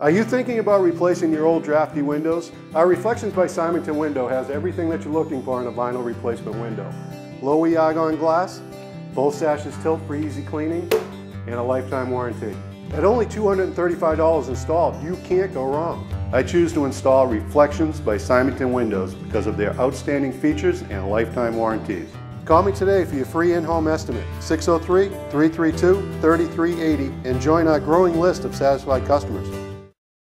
Are you thinking about replacing your old drafty windows? Our Reflections by Simonton window has everything that you're looking for in a vinyl replacement window. Low E argon glass, both sashes tilt for easy cleaning, and a lifetime warranty. At only $235 installed, you can't go wrong. I choose to install Reflections by Simonton windows because of their outstanding features and lifetime warranties. Call me today for your free in-home estimate, 603-332-3380, and join our growing list of satisfied customers.